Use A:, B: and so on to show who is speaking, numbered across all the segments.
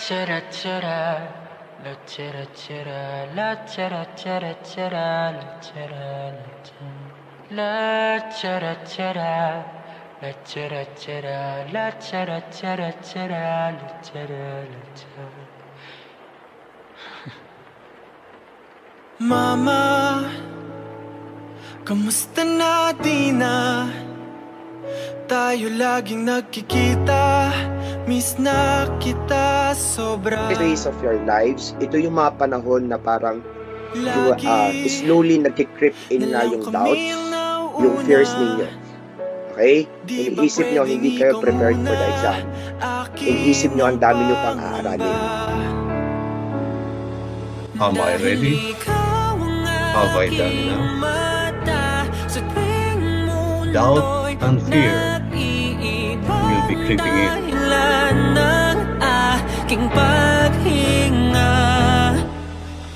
A: chera chera la chera chera la chera chera chera la chera la chera chera la chera chera la chera chera chera la chera la chera
B: Mama, kamusta na di na? Tayo laging nagkikita Miss na kita sobra
C: phase of your lives, ito yung mga panahon na parang uh, slowly nagki-creep in na yung doubts, yung fears ninyo. Okay? Iniisip nyo hindi kayo prepared for the exam. Iniisip nyo ang dami nyo pang aaralin.
D: Am I ready? Have I done enough? Doubt and fear will be creeping in.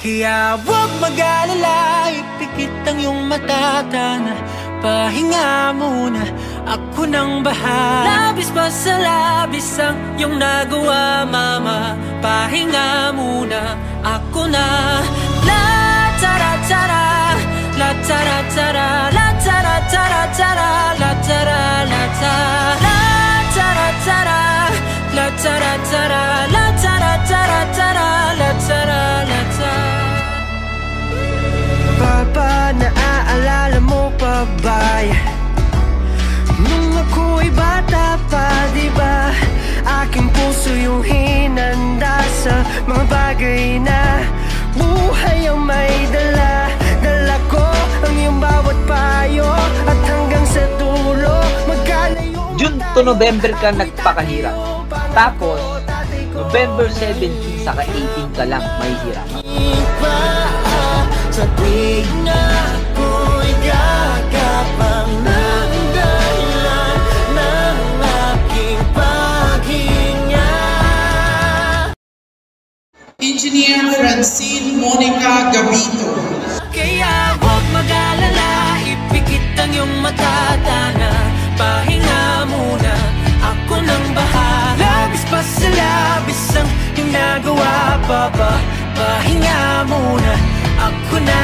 B: Kaya huwag mag-alala Ipikit ang iyong matatana. Pahinga muna Ako nang bahala. Labis pa sa labis ang iyong nagawa mama. Pahinga muna Ako na to November ka nagpakahirap. Tapos, November 17 saka 18 ka lang may hirap. Sa tuwing na ako'y gagapang ng dahilan ng aking. Engineer Francine Monica Gabito. Kaya huwag mag-alala, ipikit ang iyong
E: mata. ba,
B: pahinga muna. Ako na